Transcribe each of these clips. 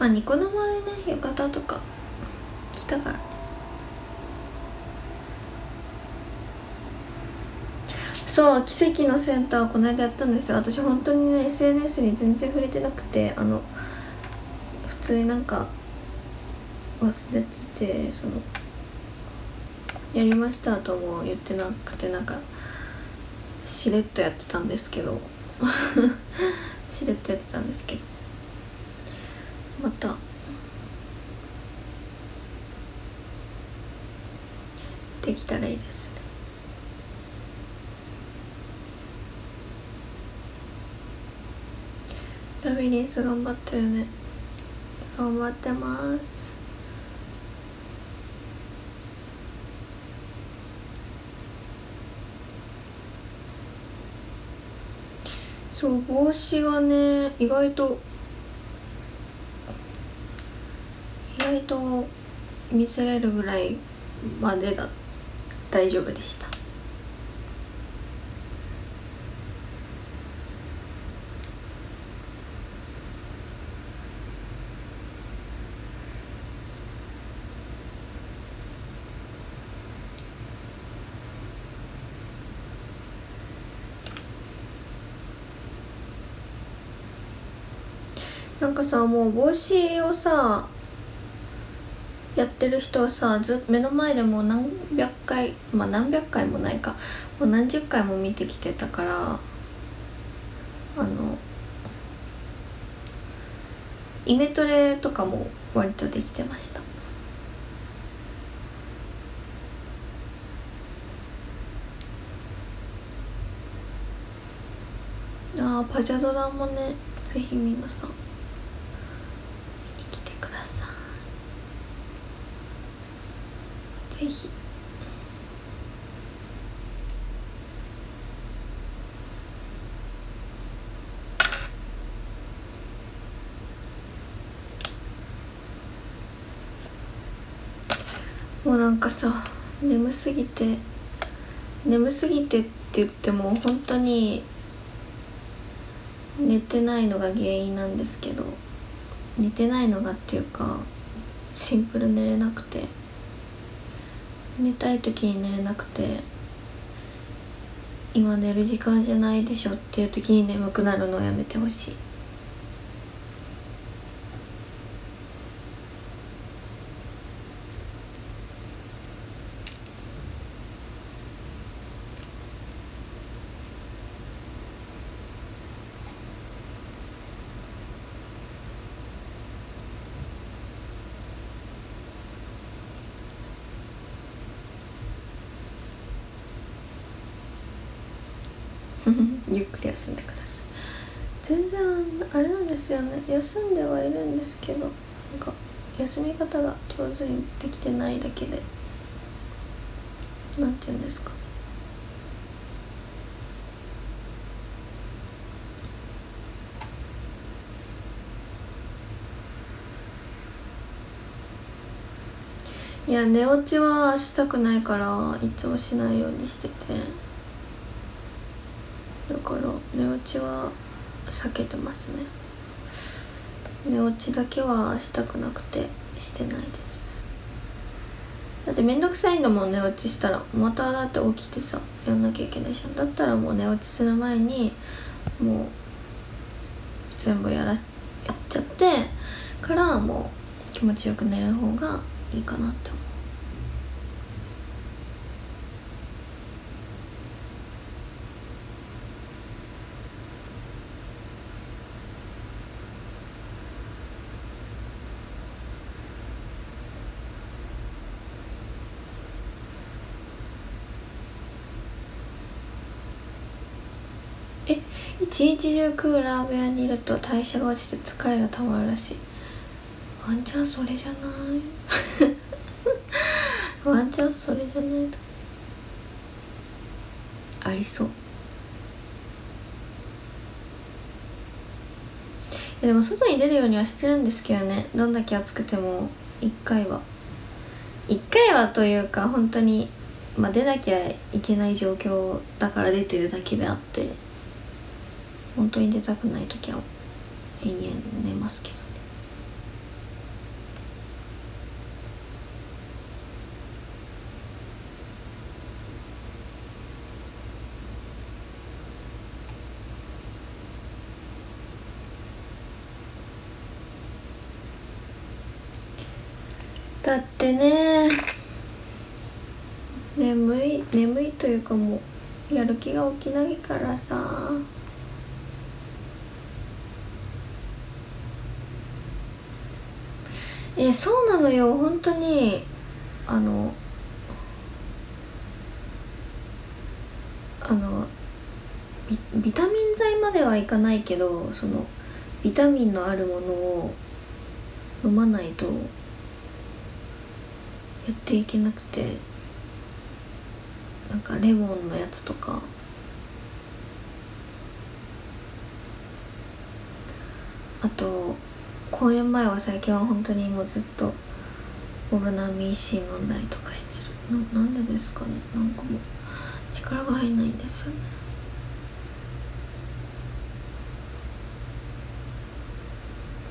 まあニコ生でね浴衣とか着たから。ねそう奇跡のセンターこの間やったんですよ。私本当にね SNS に全然触れてなくてあの普通になんか忘れててそのやりましたとも言ってなくてなんかしれっとやってたんですけど。しれっとやってたんですけど。また。できたらいいですね。ラビリンス頑張ってるね。頑張ってます。そう帽子がね意外と外と見せれるぐらいまでだ大丈夫でした。なんかさもう帽子をさやってる人はさず目の前でもう何百回まあ何百回もないか。もう何十回も見てきてたからあのイメトレとかも割とできてました。あーパジャドラもねぜひ皆さん見に来てくださいぜひ。もうなんかさ眠すぎて眠すぎてって言っても本当に寝てないのが原因なんですけど寝てないのがっていうかシンプル寝れなくて。寝たい時に寝れなくて今寝る時間じゃないでしょっていう時に眠くなるのをやめてほしいゆっくり休んでください。全然あれなんですよね。休んではいるんですけどなんか休み方が上手にできてないだけでなんて言うんですか。いや寝落ちはしたくないからいつもしないようにしてて。だから寝落ちは避けてますね。寝落ちだけはしたくなくてしてないです。だってめんどくさいんだもん寝落ちしたら。まただって起きてさやんなきゃいけないじゃん。だったらもう寝落ちする前にもう全部やらやっちゃってからもう気持ちよく寝る方がいいかなって思う一日中クーラー部屋にいると代謝が落ちて疲れがたまるらしい。ワンチャンそれじゃない？ワンチャンそれじゃない？ありそう。いやでも外に出るようにはしてるんですけどね。どんだけ暑くても1回は。1回はというか本当にまあ出なきゃいけない状況だから出てるだけであって。本当に出たくない時は延々寝ますけどね。だってね眠い眠いというかもうやる気が起きないからさ。えそうなのよ。本当にあのあのビタミン剤まではいかないけどそのビタミンのあるものを飲まないとやっていけなくてなんかレモンのやつとか。あと公演前は最近は本当にもうずっとオロナミン C 飲んだりとかしてる。ななんでですかね。なんかもう力が入んないんですよね。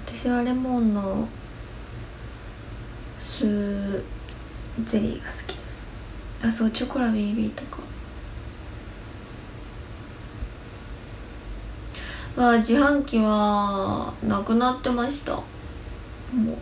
私はレモンの酢ゼリーが好きです。あそうチョコラ BB とか。あ自販機はなくなってました。もう。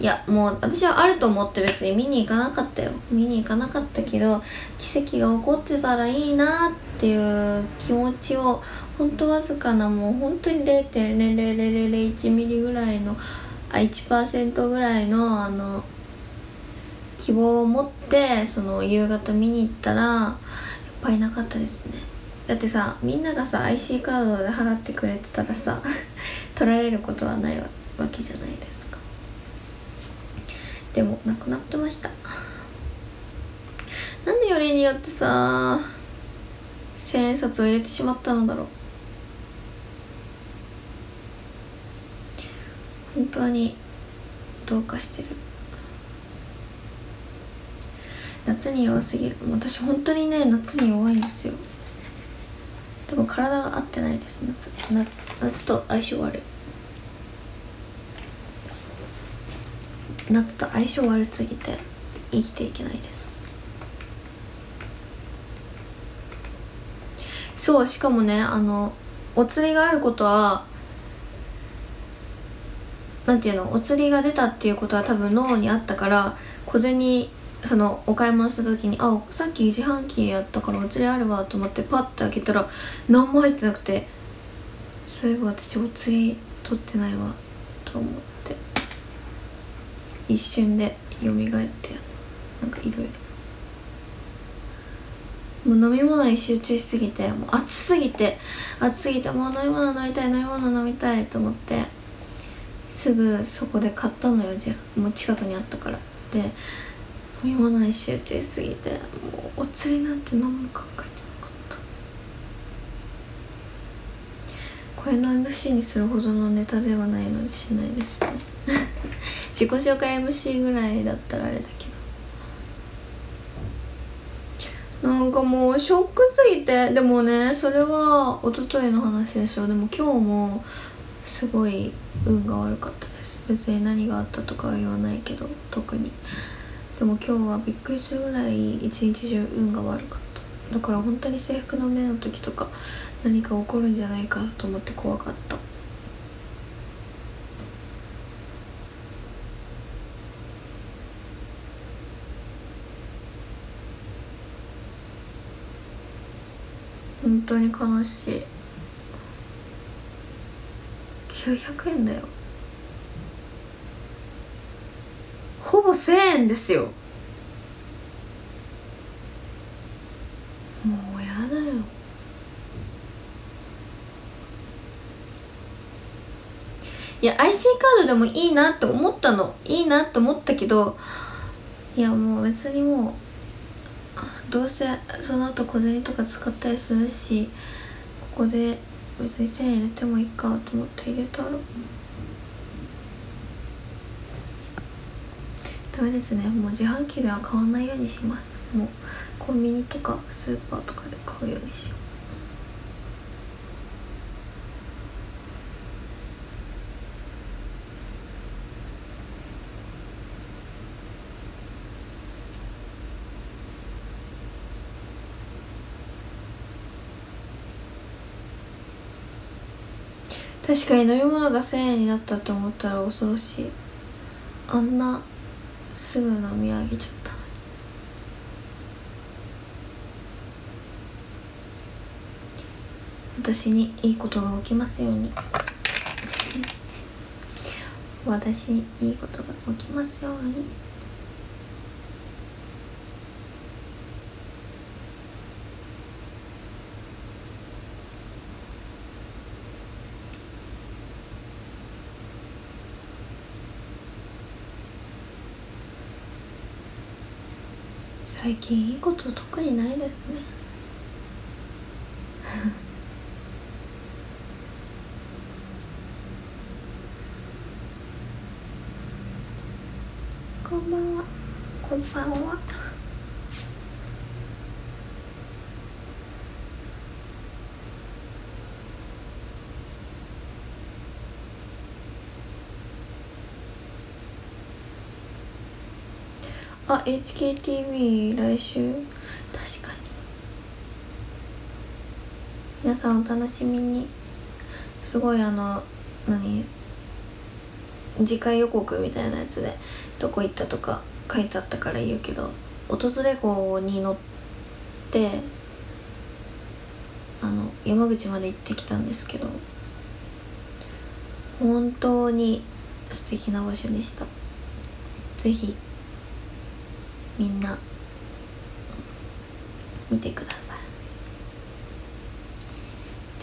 いやもう私はあると思って別に見に行かなかったよ。見に行かなかったけど奇跡が起こってたらいいなっていう気持ちをほんとわずかなもう本当に0.00001ミリぐらいのあ1%ぐらいのあの希望を持ってその夕方見に行ったらやっぱりなかったですねだってさみんながさ IC カードで払ってくれてたらさ 取られることはないわけじゃないですか。でもなくなってました。なんでよりによってさ千円札を入れてしまったのだろう。本当にどうかしてる。夏に弱すぎる。私本当にね夏に弱いんですよ。でも体が合ってないです。夏夏夏と相性悪い。夏と相性悪すぎて生きていけないです。そうしかもねあのお釣りがあることはなんていうのお釣りが出たっていうことは多分脳にあったから小銭そのお買い物した時にあさっき自販機やったからお釣りあるわと思ってパッて開けたら何も入ってなくてそういえば私お釣り取ってないわと思って一瞬で蘇ってなんかいろいろもう飲み物に集中しすぎてもう暑すぎて暑すぎてもう飲み物飲みたい飲み物飲みたいと思ってすぐそこで買ったのよじゃもう近くにあったから。で飲み物に集中すぎてもうお釣りなんて何も考えてなかった。これの MC にするほどのネタではないのでしないですね。自己紹介 MC ぐらいだったらあれだけど。なんかもうショックすぎてでもねそれは一昨日の話でしょ。うでも今日もすごい運が悪かったです。別に何があったとかは言わないけど特に。でも今日はびっくりするぐらい一日中運が悪かった。だから本当に制服の目の時とか何か起こるんじゃないかと思って怖かった。本当に悲しい。900円だよ。ほぼ1000円ですよ。もうやだよ。いや IC カードでもいいなって思ったの。いいなって思ったけどいやもう別にもうどうせその後小銭とか使ったりするしここで別に1000円入れてもいいかと思って入れたら。ダメですねもう自販機では買わないようにしますもうコンビニとかスーパーとかで買うようにしよう。確かに飲み物が1000円になったって思ったら恐ろしい。あんなすぐ飲み上げちゃった。のに私にいいことが起きますように。私にいいことが起きますように。最近いいこと特にないですね。こんばんは。こんばんはあ HKTV 来週？確かに。皆さんお楽しみに。すごいあの何？次回予告みたいなやつでどこ行ったとか書いてあったから言うけど訪れ号に乗ってあの山口まで行ってきたんですけど本当に素敵な場所でした。ぜひみんな見てください。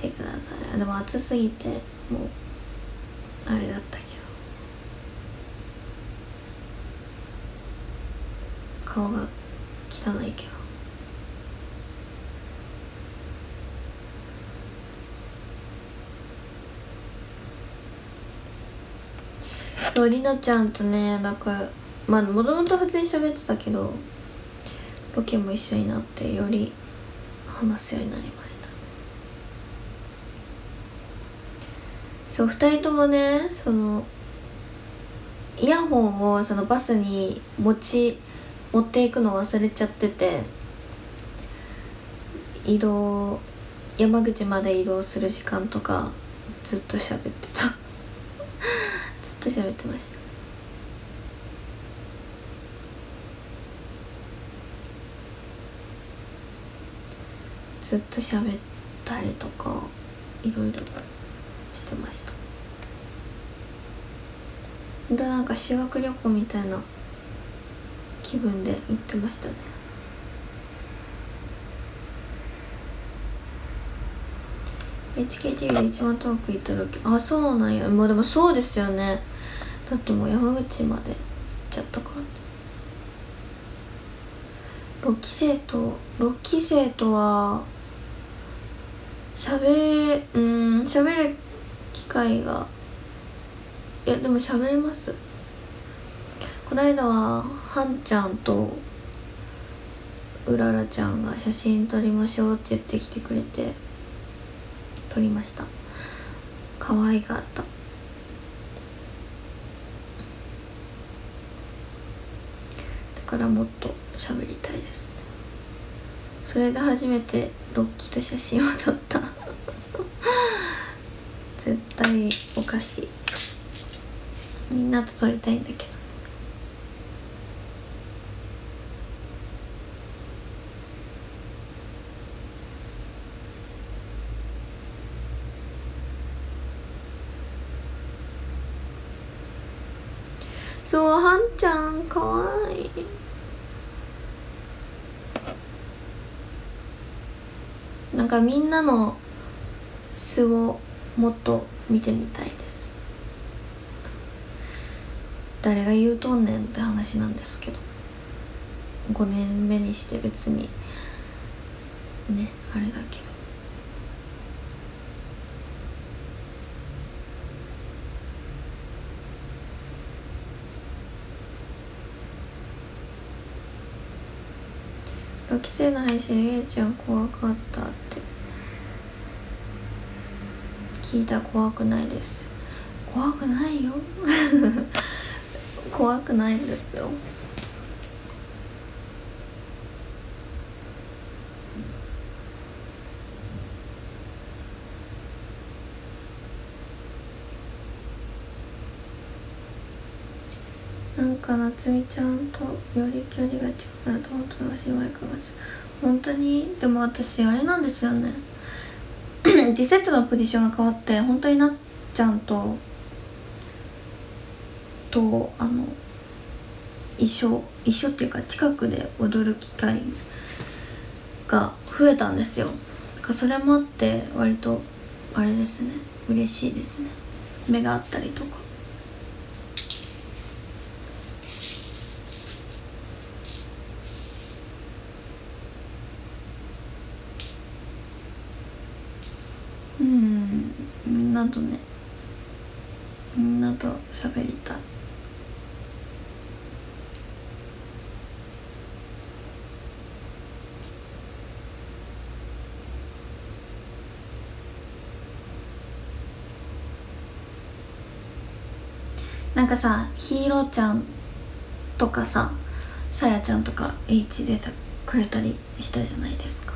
見てください。でも暑すぎてもうあれだったけど。顔が汚いけど。そうりのちゃんとねなんかまあもともと普通に喋ってたけどロケも一緒になってより話すようになりました。そう2人ともねそのイヤホンをそのバスに持ち持っていくの忘れちゃってて移動山口まで移動する時間とかずっと喋ってた。ずっと喋ってました。ずっと喋ったりとかいろいろしてました。ほんとなんか修学旅行みたいな気分で行ってましたね「HKTV で一番遠く行ったロケあそうなんや。もうでもそうですよね。だってもう山口まで行っちゃったから。6期生と6期生とはしゃべうんしゃべる機会がいやでもしゃべれます。この間ははんちゃんとうららちゃんが写真撮りましょうって言ってきてくれて撮りました。可愛かった。だからもっと喋りたいです。それで初めてロッキーと写真を撮った。絶対おかしい。みんなと撮りたいんだけど。そうはんちゃんかわいい。なんかみんなの素をもっと見てみたいです。誰が言うとんねんって話なんですけど。5年目にして別にねあれだけど。6期生の配信ゆえちゃん怖かったって聞いた怖くないです。怖くないよ。怖くないんですよ。か夏美ちゃんとより距離が近くなると本当にお芝居かが本当にでも私あれなんですよね。リセットのポジションが変わって本当になっちゃんととあの一緒一緒っていうか近くで踊る機会が増えたんですよ。だからそれもあって割とあれですね。嬉しいですね。目があったりとかうんみんなとね。みんなと喋りたい。なんかさヒーローちゃんとかささやちゃんとか H 出てくれたりしたじゃないですか。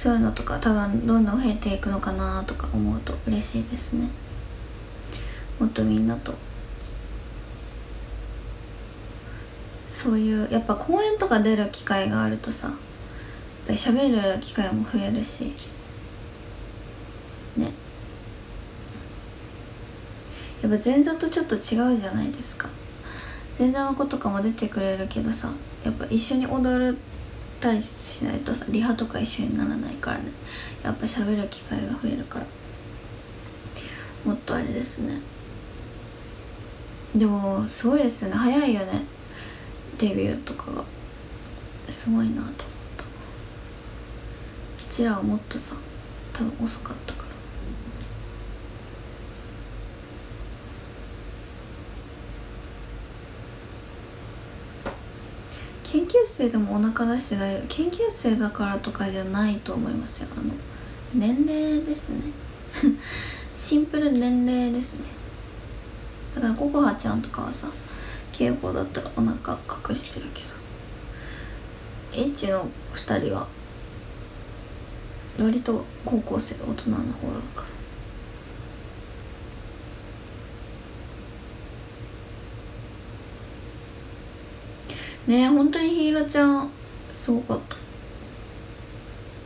そういうのとか多分どんどん増えていくのかなとか思うと嬉しいですね。もっとみんなと。そういうやっぱ公演とか出る機会があるとさやっぱり喋る機会も増えるし。ね。やっぱ前座とちょっと違うじゃないですか。前座の子とかも出てくれるけどさやっぱ一緒に踊るったりしないとさリハとか一緒にならないからね。やっぱ喋る機会が増えるから。もっとあれですね。でもすごいですよね。早いよね。デビューとかが。すごいなと思った。うちらはもっとさ多分遅かった。研究生でもお腹出して大丈夫。研究生だからとかじゃないと思いますよ。あの年齢ですね。シンプル年齢ですね。だからココハちゃんとかはさ稽古だったらお腹隠してるけど。H の2人は割と高校生大人の方だから。ね本当にヒーロちゃんすごかった。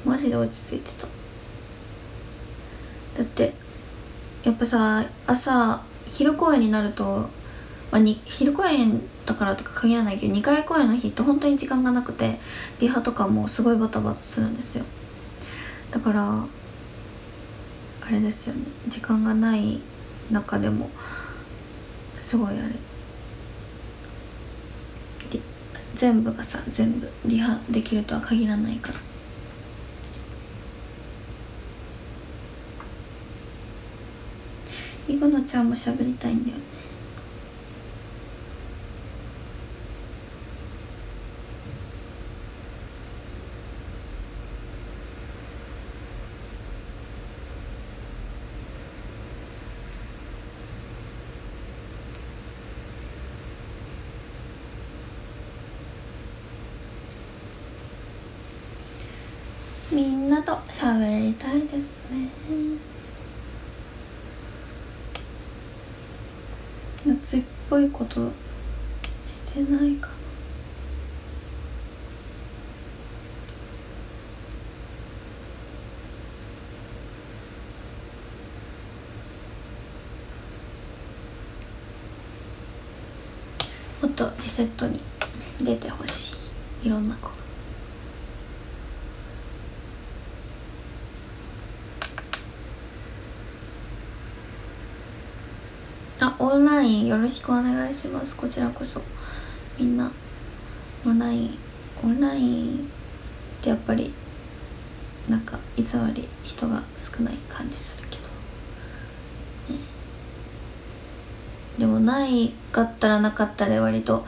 マジで落ち着いてた。だってやっぱさ朝昼公演になると、まあ、に昼公演だからとか限らないけど2回公演の日って本当に時間がなくてリハとかもすごいバタバタするんですよ。だからあれですよね。時間がない中でもすごいあれ。全部がさ全部リハできるとは限らないから。囲碁のちゃんも喋りたいんだよねみんなと喋りたいですね。夏っぽいことしてないかもっとリセットに出てほしい。いろんな子が。あオンラインよろしくお願いします。こちらこそ。みんなオンラインオンラインってやっぱりなんかいつもより人が少ない感じするけど、ね、でもないかったらなかったで割と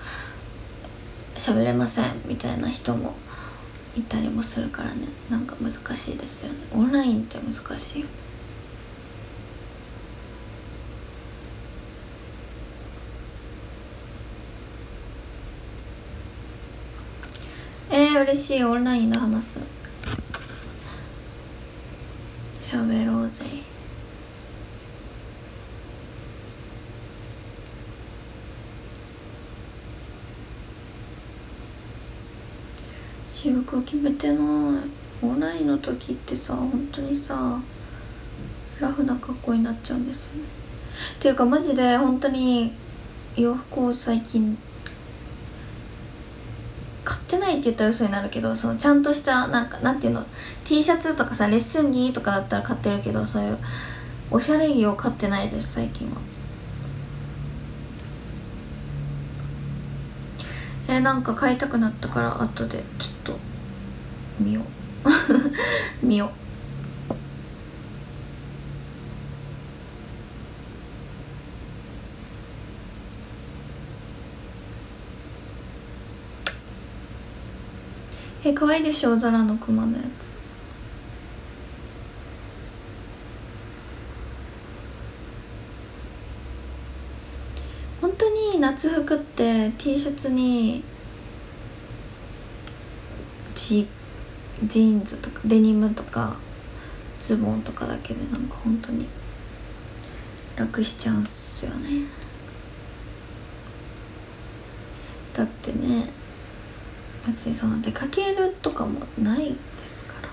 喋れませんみたいな人もいたりもするからね。なんか難しいですよね。オンラインって難しいよね。えー、嬉しい。オンラインで話す。喋ろうぜ。私服決めてない。オンラインの時ってさ本当にさラフな格好になっちゃうんですよね。っていうかマジで本当に洋服を最近ないって言ったら嘘になるけどそのちゃんとしたなんかなんていうの T シャツとかさレッスン着とかだったら買ってるけどそういうおしゃれ着を買ってないです最近は。えー、なんか買いたくなったから後でちょっと見よう。見よう。え可愛いでしょザラのクマのやつ。本当に夏服って T シャツにジジーンズとかデニムとかズボンとかだけでなんか本当に楽しちゃうんすよね。だってね別にその出かけるとかもないですから。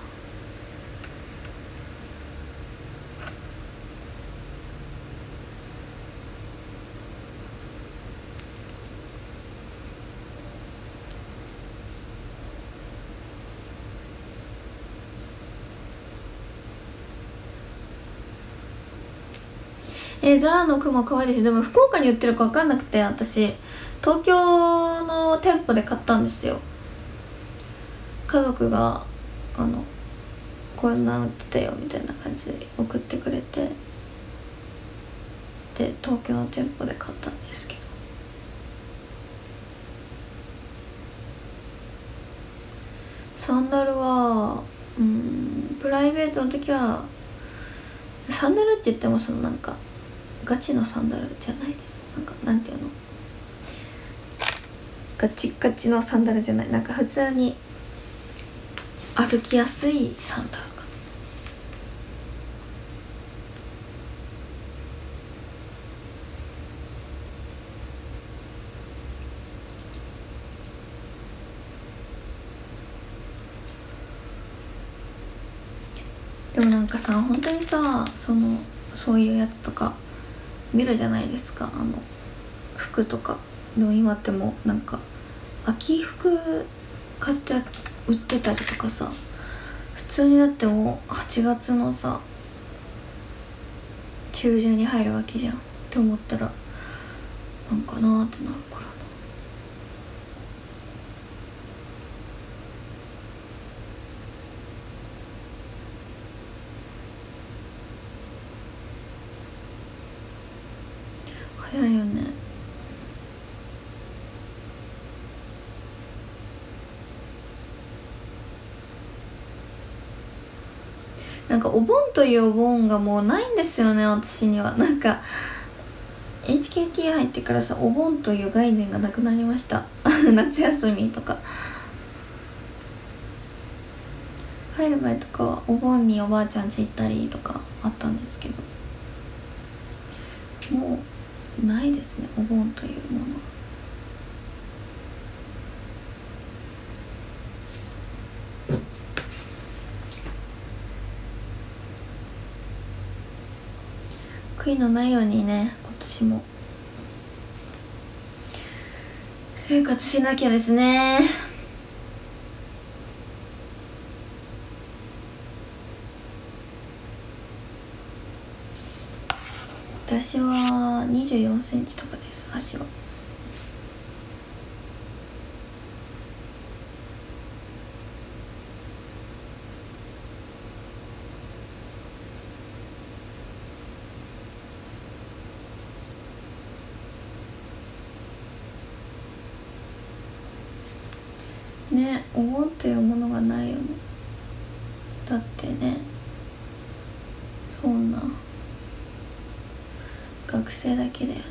えー、ザラの雲可愛いですでも福岡に売ってるか分かんなくて私。東京の店舗で買ったんですよ。家族があのこんな売ってたよみたいな感じで送ってくれてで東京の店舗で買ったんですけど。サンダルはうんプライベートの時はサンダルって言ってもそのなんかガチのサンダルじゃないです。なんかなんていうの？ガチガチのサンダルじゃない。なんか普通に歩きやすいサンダルかでもなんかさ本当にさそのそういうやつとか見るじゃないですか。あの服とか。でも今ってもうなんか秋服買って売ってたりとかさ普通にだってもう8月のさ中旬に入るわけじゃんって思ったらなんかなってなるからな早いよねなんかお盆というお盆がもうないんですよね私には。なんか HKT 入ってからさお盆という概念がなくなりました。夏休みとか。入る前とかはお盆におばあちゃん家行ったりとかあったんですけど。もうないですねお盆というものは。悔いのないようにね今年も生活しなきゃですね私は2 4センチとかです足は。ねお盆というものがないよね。だってね。そんな。学生だけだよね。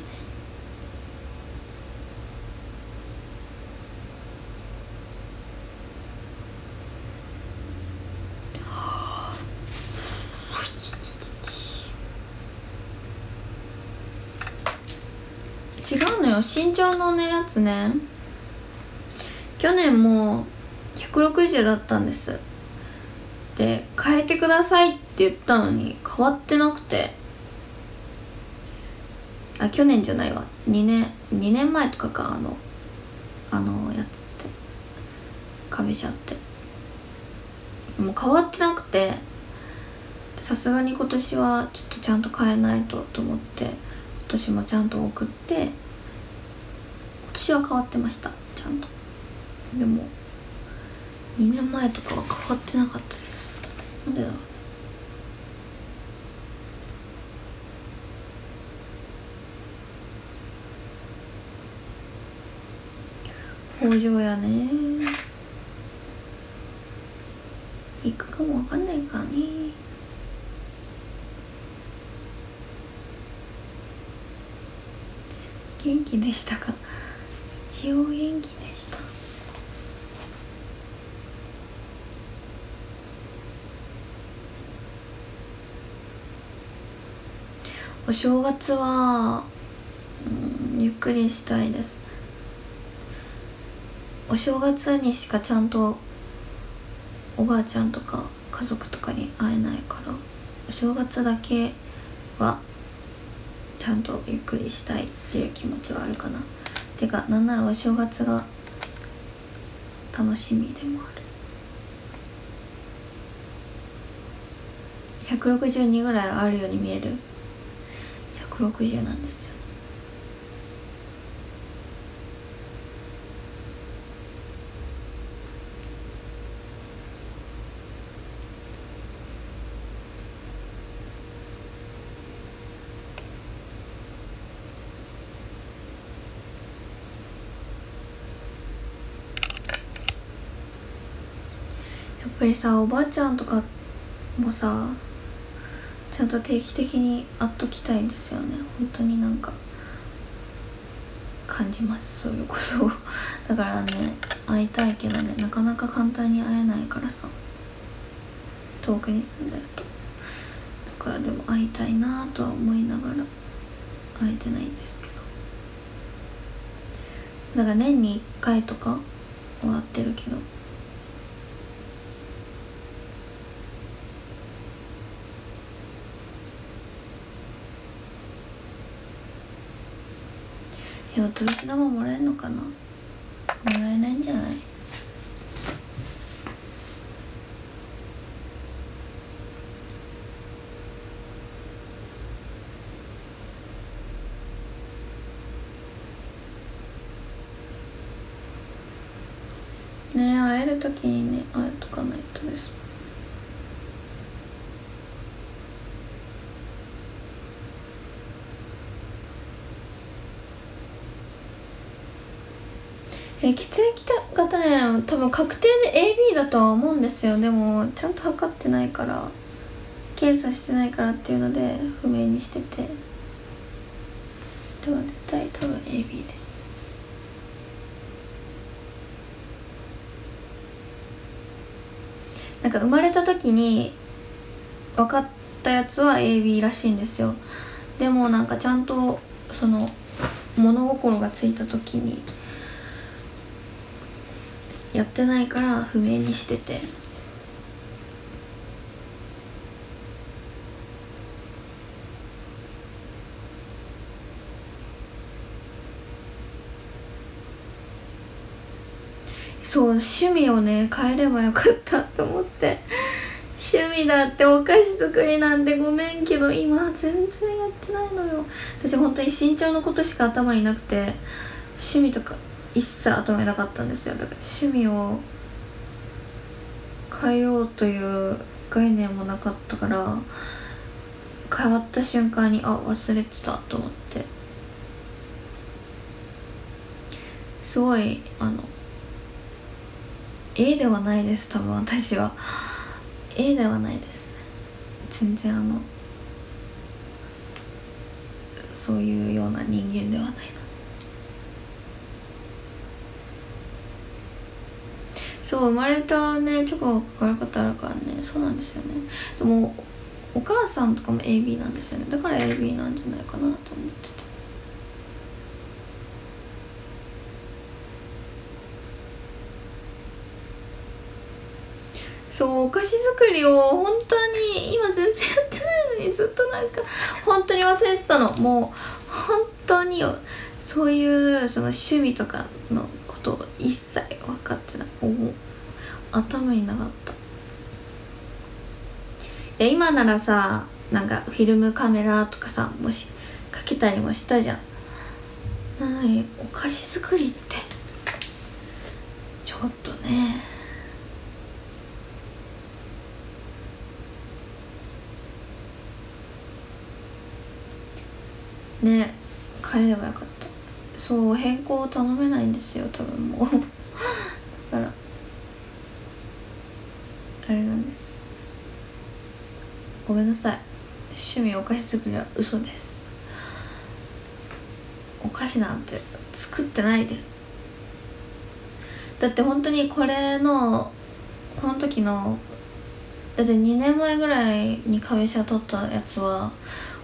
違うのよ。身長のねやつね。去年も160だったんです。で変えてくださいって言ったのに変わってなくて。あ去年じゃないわ。2年2年前とかかあのあのやつって。壁シャって。もう変わってなくて。さすがに今年はちょっとちゃんと変えないとと思って今年もちゃんと送って今年は変わってました。ちゃんと。でも2年前とかは変わってなかったです。なんでだろう。北条やね。行くかもわかんないからね。元気でしたか？一応元気でした。お正月は、うん、ゆっくりしたいです。お正月にしかちゃんとおばあちゃんとか家族とかに会えないからお正月だけはちゃんとゆっくりしたいっていう気持ちはあるかな。てかなんならお正月が楽しみでもある。162ぐらいあるように見える。160なんですよ。やっぱりさおばあちゃんとかもさちゃんと定期的に会っときたいんですよね。本当になんか感じます。そういうこと だからね会いたいけどねなかなか簡単に会えないからさ。遠くに住んでると。だからでも会いたいなとは思いながら会えてないんですけど。だから年に1回とかは会ってるけど。いやお年玉もらえるのかな？もらえないんじゃない？ねえ会える時にね会えとかないとですえ血液型ね多分確定で AB だとは思うんですよ。でもちゃんと測ってないから検査してないからっていうので不明にしてて。でも絶対多分 AB です。なんか生まれた時に分かったやつは AB らしいんですよ。でもなんかちゃんとその物心がついた時にやってないから不明にしてて。そう趣味をね変えればよかったと思って。趣味だってお菓子作りなんてごめんけど今全然やってないのよ。私本当に身長のことしか頭になくて趣味とか一切頭になかったんですよ。だから趣味を変えようという概念もなかったから変わった瞬間にあ忘れてたと思って。すごいあの A ではないです。多分私は。A ではないです。全然あのそういうような人間ではないのでそう生まれたね直後からかったあるからねそうなんですよね。でもお母さんとかも AB なんですよね。だから AB なんじゃないかなと思ってて。そうお菓子作りを本当に今全然やってないのにずっとなんか本当に忘れてたの。もう本当にそういうその趣味とかのと一切分かってない。お頭になかった。いや今ならさなんかフィルムカメラとかさもしかけたりもしたじゃん。ない。お菓子作りってちょっとね。ね変えればよかった。そう変更を頼めないんですよ多分もう。だからあれなんです。ごめんなさい。趣味お菓子作りは嘘です。お菓子なんて作ってないです。だって本当にこれのこの時のだって2年前ぐらいに会社取ったやつは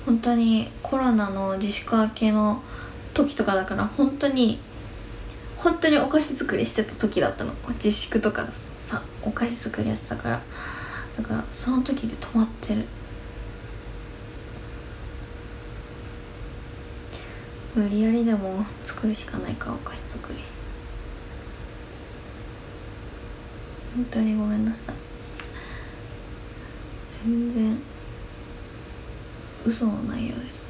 本当にコロナの自粛明けの時とかだから本当に本当にお菓子作りしてた時だったの。自粛とかさお菓子作りやってたから。だからその時で止まってる。無理やりでも作るしかないかお菓子作り。本当にごめんなさい。全然嘘の内容です。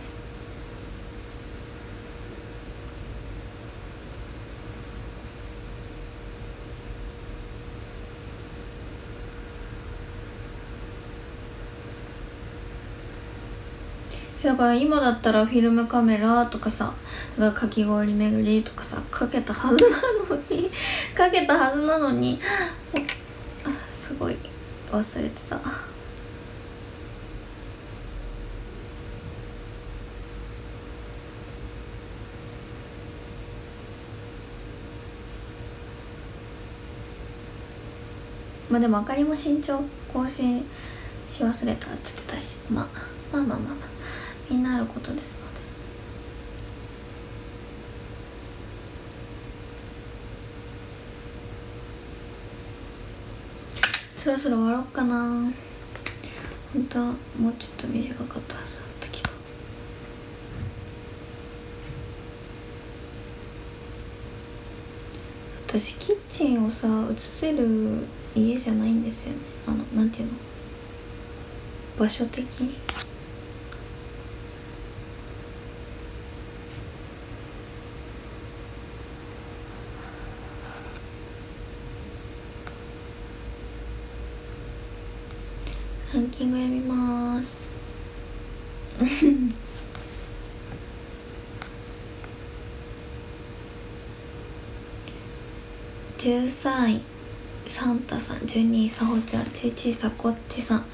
だから今だったらフィルムカメラとかさだからかき氷巡りとかさかけたはずなのに かけたはずなのにすごい忘れてた。まあでもあかりも身長更新し忘れたって言ってたし、まあ、まあまあまあまあ。みんなることですので。そろそろ終わろうかな。本当はもうちょっと短かったはずだったけど。私キッチンをさ映せる家じゃないんですよね。あのなんていうの？場所的に。ランキング読みます。13位。サンタさん。12位さほちゃん。11位さこっちさん。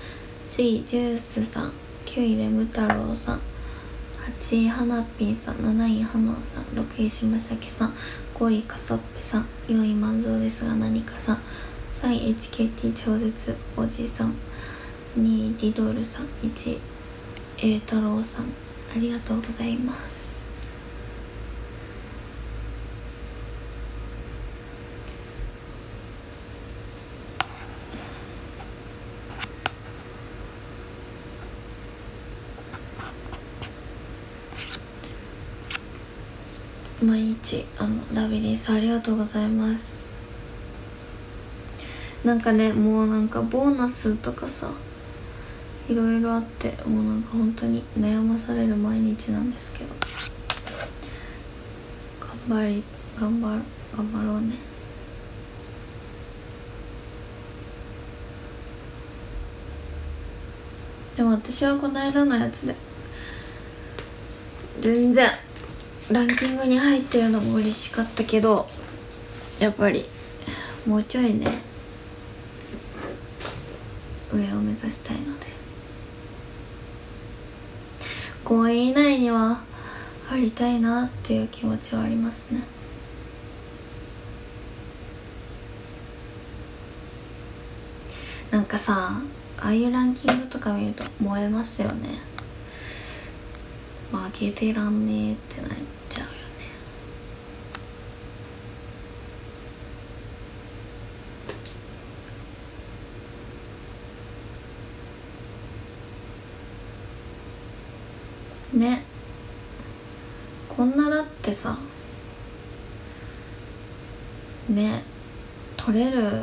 10位ジュースさん。9位レム太郎さん。8位はなぴーさん。7位はのさん。6位しましゃけさん。5位かそっぺさん。4位万蔵ですが何かさん。3位 HKT 超絶おじさん。2リドルさん1位 A 太郎さんありがとうございます。毎日あのラビリンスありがとうございます。なんかねもうなんかボーナスとかさいろいろあってもうなんか本当に悩まされる毎日なんですけど。頑張り頑張頑張ろうね。でも私はこの間のやつで全然ランキングに入ってるのも嬉しかったけどやっぱりもうちょいね上を目指したいので5位以内には入りたいなっていう気持ちはありますね。なんかさああいうランキングとか見ると燃えますよね。まあ消えていらんねってなりちゃうよねね。こんなだってさ。ね。取れる。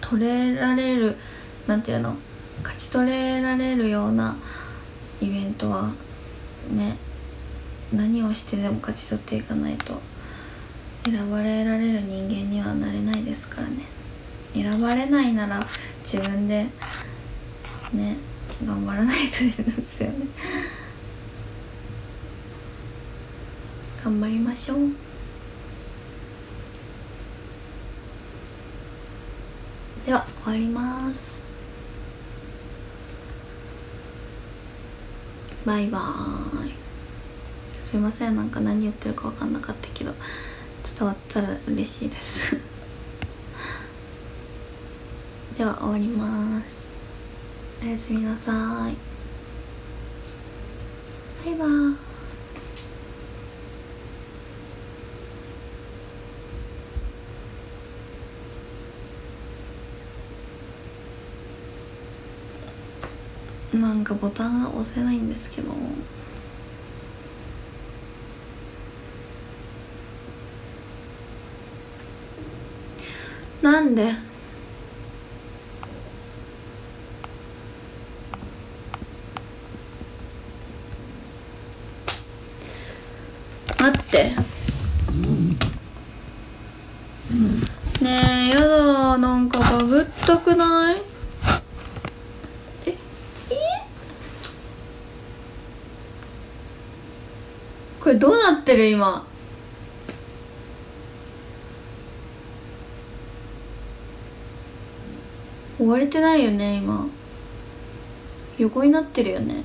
取れられる。なんていうの。勝ち取れられるようなイベントは。ね。何をしてでも勝ち取っていかないと。選ばれられる人間にはなれないですからね。選ばれないなら自分で。ね。頑張らないとですよね。頑張りましょう。では終わります。バイバーイ。すいません。なんか何言ってるか分かんなかったけど伝わったら嬉しいです。では終わります。おやすみなさい。バイバーイ。なんかボタンが押せないんですけどなんでって。ねえやだなんかバグったくない？ええこれどうなってる今？終われてないよね今。横になってるよね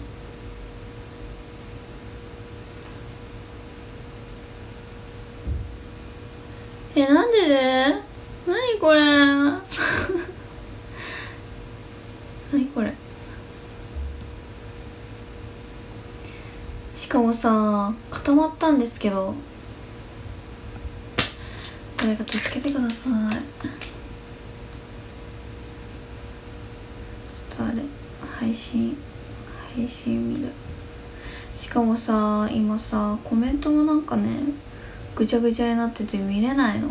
えなんでで何これ何これしかもさ固まったんですけど誰か助けてください。ちょっとあれ配信配信見る。しかもさ今さコメントもなんかねぐちゃぐちゃになってて見れないの。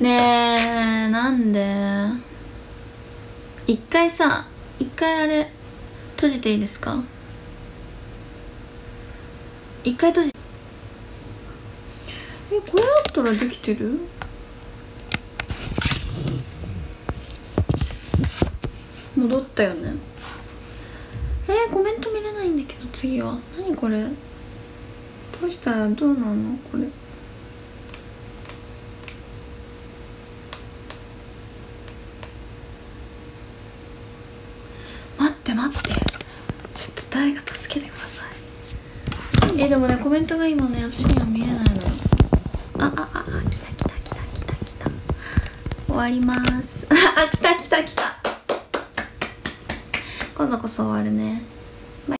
ねえなんで？一回さ回あれ閉じていいですか？一回閉じえこれだったらできてる？戻ったよね。えー、コメント見れないんだけど次は。何これ？どうしたらどうなの？これ待って待ってちょっと誰か助けてくださいえー、でもねコメントが今ね私には見えないのよ。ああああ来た来た来た来た来た。終わります。あ来た来た来た。今度こそ終わるね